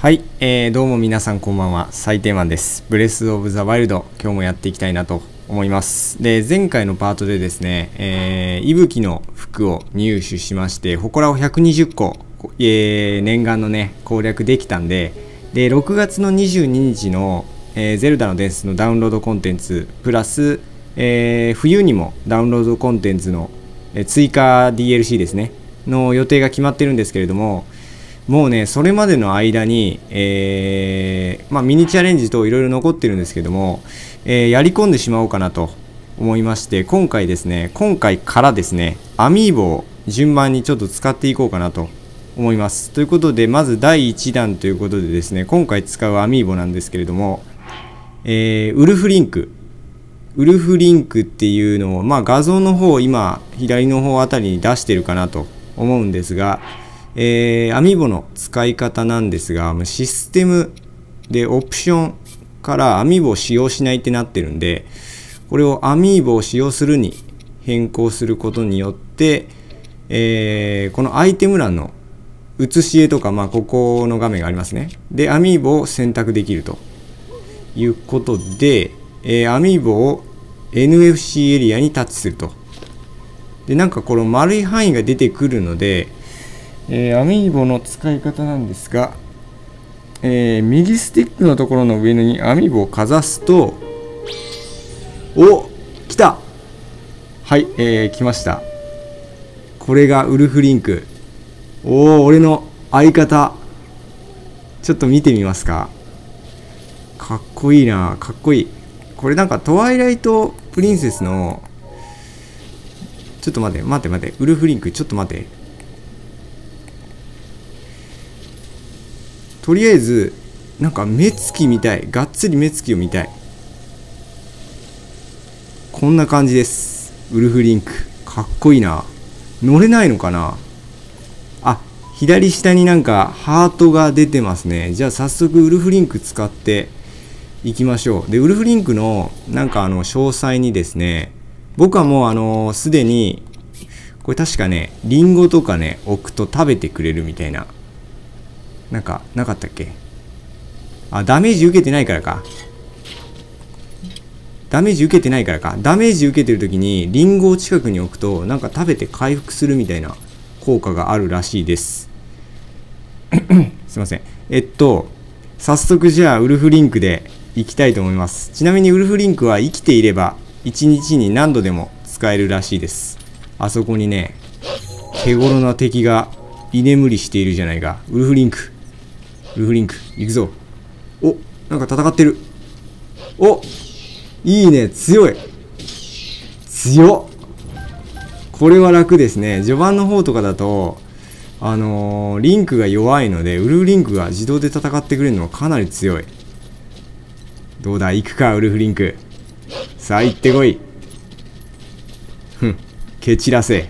はい、えー、どうも皆さんこんばんは、サイテーマンです。ブレス・オブ・ザ・ワイルド、今日もやっていきたいなと思います。で、前回のパートでですね、えー、いぶきの服を入手しまして、祠を120個、えー、念願のね、攻略できたんで、で、6月の22日の、えー、ゼルダの伝説のダウンロードコンテンツ、プラス、えー、冬にもダウンロードコンテンツの、追加 DLC ですね、の予定が決まってるんですけれども、もうね、それまでの間に、えーまあ、ミニチャレンジといろいろ残ってるんですけども、えーやり込んでしまおうかなと思いまして、今回ですね、今回からですね、アミーボを順番にちょっと使っていこうかなと思います。ということで、まず第1弾ということでですね、今回使うアミーボなんですけれども、えーウルフリンク。ウルフリンクっていうのを、まあ、画像の方今左の方あたりに出してるかなと思うんですが、えー、アミーボの使い方なんですがシステムでオプションからアミーボを使用しないってなってるんでこれをアミーボを使用するに変更することによって、えーこのアイテム欄の写し絵とか、まあ、ここの画面がありますねでアミーボを選択できるということで、えーアミーボを NFC エリアにタッチすると。で、なんかこの丸い範囲が出てくるので、えーアミーボの使い方なんですが、えー右スティックのところの上にアミーボをかざすと、お来たはい、えー来ました。これがウルフリンク。おお、俺の相方。ちょっと見てみますか。かっこいいなかっこいいこれなんかトワイライトプリンセスのちょっと待て待て待てウルフリンクちょっと待てとりあえずなんか目つきみたい。がっつり目つきを見たい。こんな感じです。ウルフリンク。かっこいいな。乗れないのかな。あ左下になんかハートが出てますね。じゃあ早速ウルフリンク使っていきましょう。でウルフリンクのなんかあの詳細にですね。僕はもうあのすでにこれ確かねリンゴとかね置くと食べてくれるみたいな。なんかなかったっけ？あダメージ受けてないからか。ダメージ受けてないからか。ダメージ受けてる時にリンゴを近くに置くとなんか食べて回復するみたいな効果があるらしいです。すいません。えっと早速じゃあウルフリンクでいきたいと思います。ちなみにウルフリンクは生きていれば1日に何度でも使えるらしいです。あそこにね手頃な敵が居眠りしているじゃないか。ウルフリンク。ルフリンク行くぞ。おなんか戦ってる。おいいね。強い。強っ。これは楽ですね。序盤の方とかだとあのーリンクが弱いのでウルフリンクが自動で戦ってくれるのはかなり強い。どうだ？行くかウルフリンク。さあ行ってこい。ふん蹴散らせ。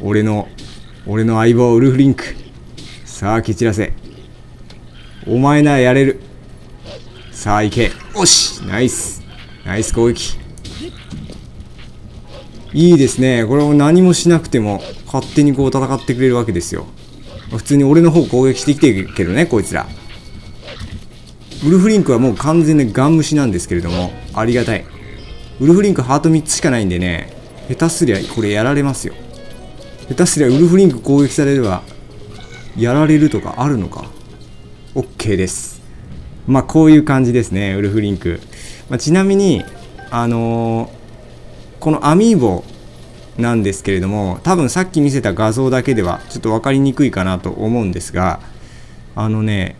俺の俺の相棒ウルフリンク。さあ蹴散らせ。お前ならやれる。さあ行け。よし。ナイス。ナイス攻撃。いいですね。これを何もしなくても勝手にこう戦ってくれるわけですよ。普通に俺の方攻撃してきてるけどねこいつら。ウルフリンクはもう完全にガン無視なんですけれどもありがたい。ウルフリンクハート3つしかないんでね下手すりゃこれやられますよ。下手すりゃウルフリンク攻撃されればやられるとかあるのか？OK です。まあこういう感じですねウルフリンク、まあ、ちなみにあのーこのアミーボなんですけれども多分さっき見せた画像だけではちょっと分かりにくいかなと思うんですがあのね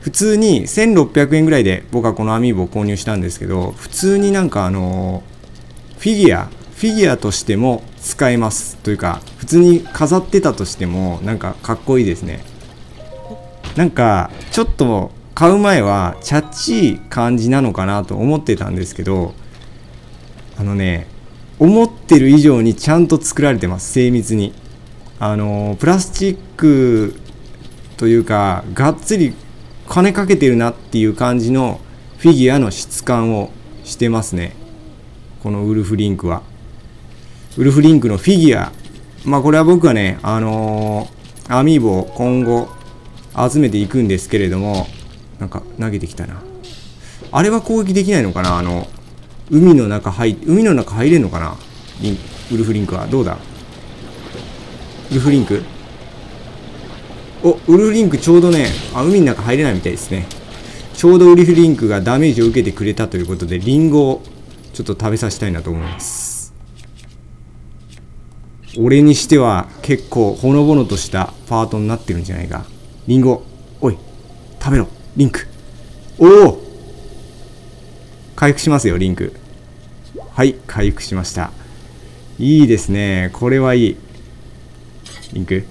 普通に1600円ぐらいで僕はこのアミーボを購入したんですけど普通になんかあのフィギュアフィギュアとしても使えますというか普通に飾ってたとしてもなんかかっこいいですね。なんかちょっと買う前はチャッチー感じなのかなと思ってたんですけどあのね思ってる以上にちゃんと作られてます精密に。あのプラスチックというかがっつり金かけてるなっていう感じのフィギュアの質感をしてますね。このウルフリンクは。ウルフリンクのフィギュア。まあこれは僕はねあのーアミーボを今後集めていくんですけれどもなんか投げてきたな。あれは攻撃できないのかな？あの海の中入海の中入れんのかな？ウルフリンクは。どうだ？ウルフリンク？おウルフリンクちょうどねあ海の中入れないみたいですね。ちょうどウルフリンクがダメージを受けてくれたということでリンゴをちょっと食べさせたいなと思います。俺にしては結構ほのぼのとしたパートになってるんじゃないか。リンゴ。おい食べろリンク。おお。回復しますよリンク。はい回復しました。いいですね。これはいい。リンク。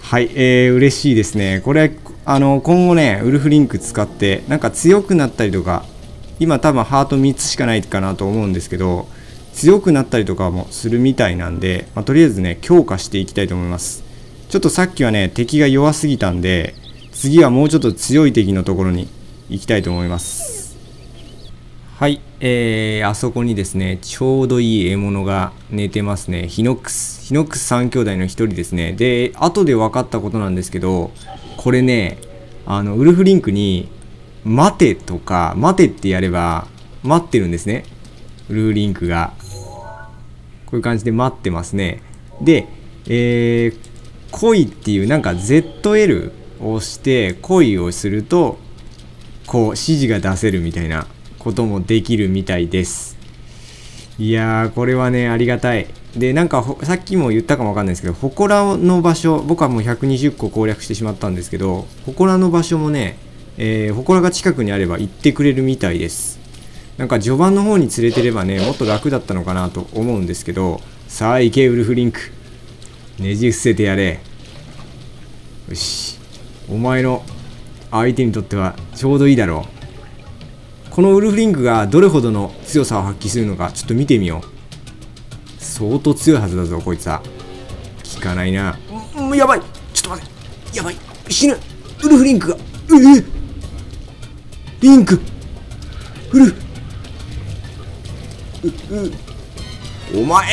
はい、えー、嬉しいですね。これ、あの、今後ね、ウルフリンク使って、なんか強くなったりとか、今多分ハート3つしかないかなと思うんですけど、強くなったりとかもするみたいなんで、まあ、とりあえずね、強化していきたいと思います。ちょっとさっきはね、敵が弱すぎたんで、次はもうちょっと強い敵のところに行きたいと思います。はい、えー、あそこにですね、ちょうどいい獲物が寝てますね。ヒノックス。ヒノックス3兄弟の1人ですね。で、後で分かったことなんですけど、これね、あの、ウルフリンクに、待てとか、待てってやれば、待ってるんですね。ウルフリンクが。こういう感じで待ってますね。で、えー、恋っていう、なんか ZL を押して、恋をすると、こう、指示が出せるみたいなこともできるみたいです。いやー、これはね、ありがたい。で、なんか、さっきも言ったかもわかんないですけど、祠の場所、僕はもう120個攻略してしまったんですけど、祠の場所もね、えー、祠が近くにあれば行ってくれるみたいです。なんか序盤の方に連れてればね、もっと楽だったのかなと思うんですけど、さあ行け、ウルフリンク。ねじ伏せてやれ。よし。お前の相手にとってはちょうどいいだろう。このウルフリンクがどれほどの強さを発揮するのかちょっと見てみよう。相当強いはずだぞこいつは。効かないな。うやばい。ちょっと待って。やばい。死ぬ。ウルフリンクが。ええ。リンク。ウル。フうう。お前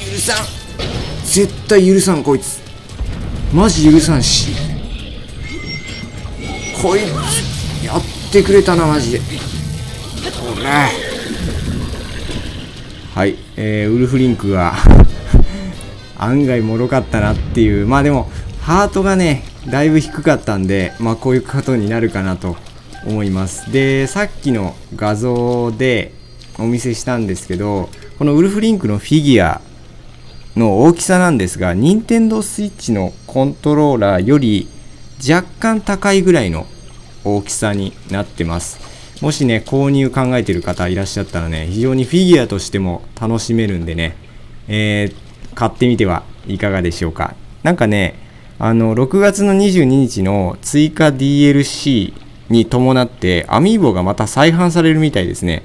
許さん。絶対許さんこいつ。マジ許さんし。こいつやってくれたなマジで。はい、えー、ウルフリンクが 案外もろかったなっていう。まあでもハートがねだいぶ低かったんでまあこういうことになるかなと思います。でさっきの画像でお見せしたんですけどこのウルフリンクのフィギュアの大きさなんですが任天堂 switch のコントローラーより若干高いぐらいの大きさになってますもしね、購入考えてる方いらっしゃったらね、非常にフィギュアとしても楽しめるんでね、えー、買ってみてはいかがでしょうか。なんかね、あの、6月の22日の追加 DLC に伴って、アミーボがまた再販されるみたいですね。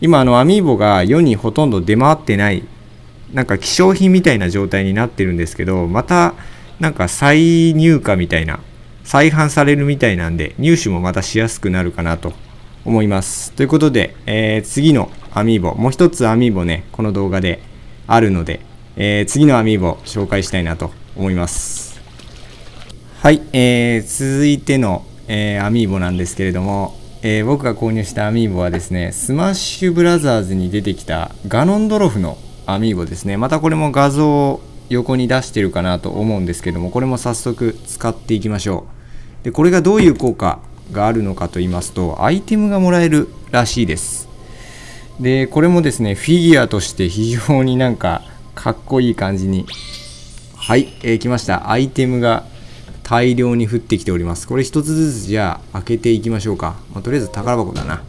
今、あの、アミーボが世にほとんど出回ってない、なんか希少品みたいな状態になってるんですけど、また、なんか再入荷みたいな、再販されるみたいなんで、入手もまたしやすくなるかなと思います。ということで、えー、次のアミーボ、もう一つアミーボね、この動画であるので、えー、次のアミーボ紹介したいなと思います。はい、えー、続いての、えー、アミーボなんですけれども、えー、僕が購入したアミーボはですね、スマッシュブラザーズに出てきたガノンドロフのアミーボですね。またこれも画像を横に出してるかなと思うんですけども、これも早速使っていきましょう。で、これがどういう効果があるのかと言いますとアイテムがもらえるらしいです。でこれもですねフィギュアとして非常になんかかっこいい感じに。はい、えー、来ました。アイテムが大量に降ってきております。これ一つずつじゃあ開けていきましょうか、まあ、とりあえず宝箱だな。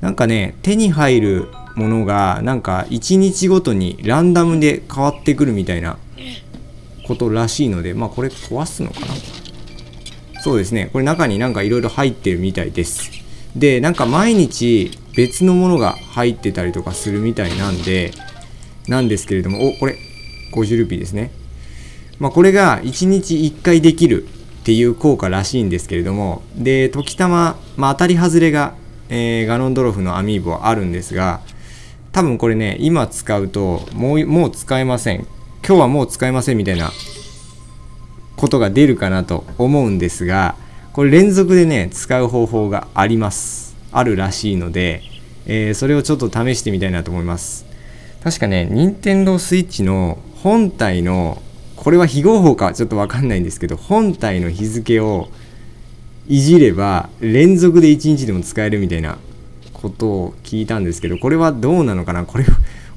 なんかね手に入るものがなんか1日ごとにランダムで変わってくるみたいなことらしいのでまあこれ壊すのかなそうですね。これ中になんかいろいろ入ってるみたいです。で、なんか毎日別のものが入ってたりとかするみたいなんで、なんですけれども、お、これ、50ルピーですね。まあ、これが1日1回できるっていう効果らしいんですけれども、で、時たま、まあ、当たり外れが、えー、ガノンドロフのアミーボはあるんですが、多分これね、今使うと、もう、もう使えません。今日はもう使えませんみたいなことが出るかなと思うんですがこれ連続でね使う方法がありますあるらしいので、えー、それをちょっと試してみたいなと思います確かね任天堂 switch の本体のこれは非合法かちょっとわかんないんですけど本体の日付をいじれば連続で1日でも使えるみたいなことを聞いたんですけどこれはどうなのかな？これ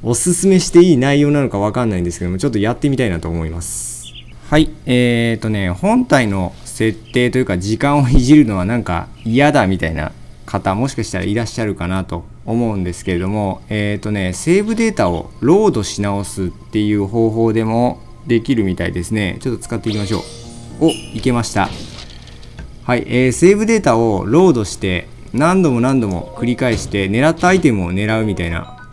おすすめしていい内容なのかわかんないんですけどもちょっとやってみたいなと思います。はい。えーとね本体の設定というか時間をいじるのはなんか嫌だみたいな方もしかしたらいらっしゃるかなと思うんですけれどもえっ、ー、とねセーブデータをロードし直すっていう方法でもできるみたいですね。ちょっと使っていきましょう。おいけました。はい、えー、セーブデータをロードして何度も何度も繰り返して狙ったアイテムを狙うみたいな。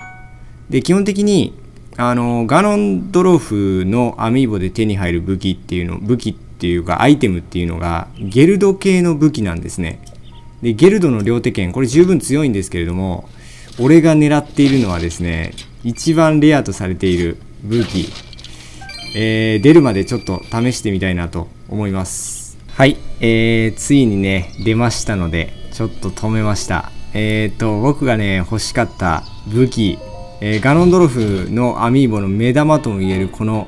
で基本的にあのガノンドロフのアミーボで手に入る武器っていうの武器っていうかアイテムっていうのがゲルド系の武器なんですね。でゲルドの両手剣これ十分強いんですけれども俺が狙っているのはですね一番レアとされている武器、えー、出るまでちょっと試してみたいなと思います。はい、えー、ついにね、出ましたので、ちょっと止めました。えっ、ー、と、僕がね、欲しかった武器、えー、ガノンドロフのアミーボの目玉ともいえるこの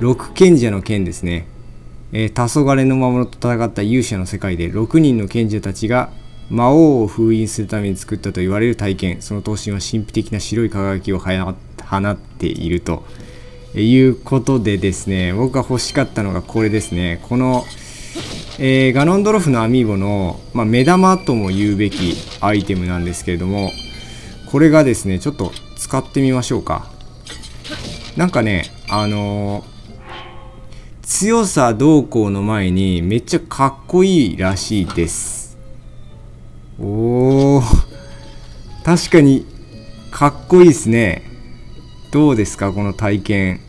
6賢者の剣ですね。えー、黄昏の魔物と戦った勇者の世界で6人の賢者たちが魔王を封印するために作ったと言われる体験その闘神は神秘的な白い輝きを放っているということでですね僕が欲しかったのがこれですねこのえー、ガノンドロフのアミーボの、まあ、目玉とも言うべきアイテムなんですけれどもこれがですねちょっと使ってみましょうか。なんかねあのー、強さどうこうの前にめっちゃかっこいいらしいです。おー。確かにかっこいいですね。どうですかこの体験。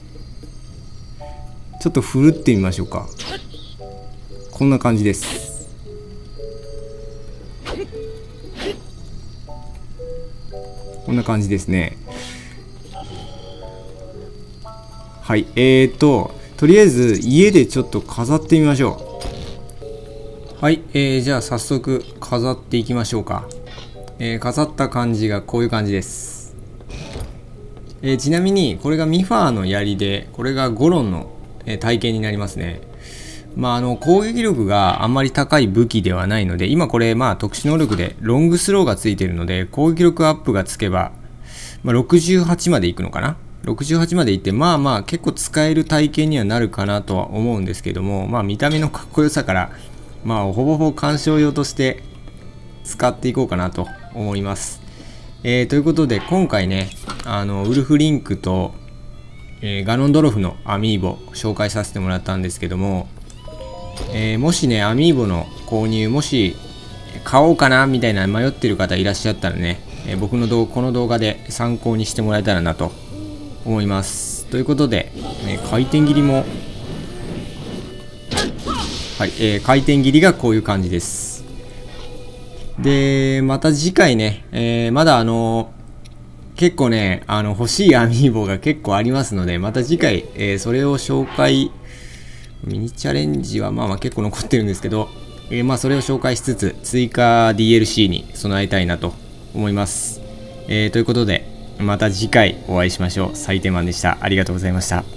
ちょっと振るってみましょうか。こんな感じです。こんな感じですね。はいえーととりあえず家でちょっと飾ってみましょう。はい、えー、じゃあ早速飾っていきましょうか、えー、飾った感じがこういう感じです。えー、ちなみにこれがミファーの槍でこれがゴロンの、え体験になりますね。まあ、あの攻撃力があんまり高い武器ではないので今これまあ特殊能力でロングスローがついているので攻撃力アップがつけば、まあ、68までいくのかな？68までいってまあまあ結構使える体験にはなるかなとは思うんですけどもまあ見た目のかっこよさからまあほぼほぼ鑑賞用として使っていこうかなと思います。えー、ということで今回ねあのウルフリンクと、えー、ガノンドロフのアミーボ紹介させてもらったんですけどもえー、もしね、アミーボの購入、もし買おうかなみたいな迷ってる方いらっしゃったらね、えー、僕の動この動画で参考にしてもらえたらなと思います。ということで、ね、回転切りも、はい、えー、回転切りがこういう感じです。で、また次回ね、えー、まだあの結構ね、あの、欲しいアミーボが結構ありますので、また次回、えー、それを紹介ミニチャレンジはまあまあ結構残ってるんですけど、えー、まあそれを紹介しつつ、追加 DLC に備えたいなと思います。えー、ということで、また次回お会いしましょう。サイテマンでした。ありがとうございました。